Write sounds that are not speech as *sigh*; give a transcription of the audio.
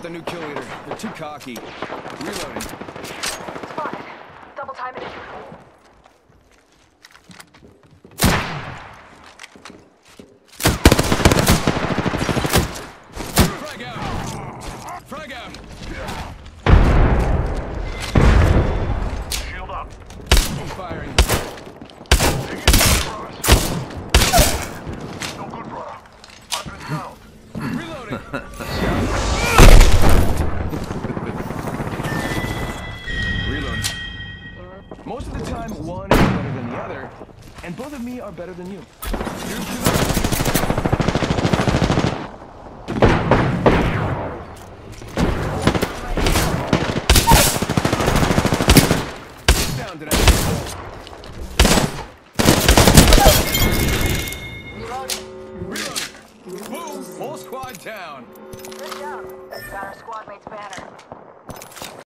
got the new kill leader. They're too cocky. Reloading. Spotted. Double time it. Frag out! Frag out! Shield up. I'm firing. Take it easy, brothers. No good, brother. I've been down. Reloading! *laughs* one is better than the other, and both of me are better than you. Here's to the- Down, did I? Reloading. Reloading! Boom! Whole squad down! Good job. Got our squad mate's banner.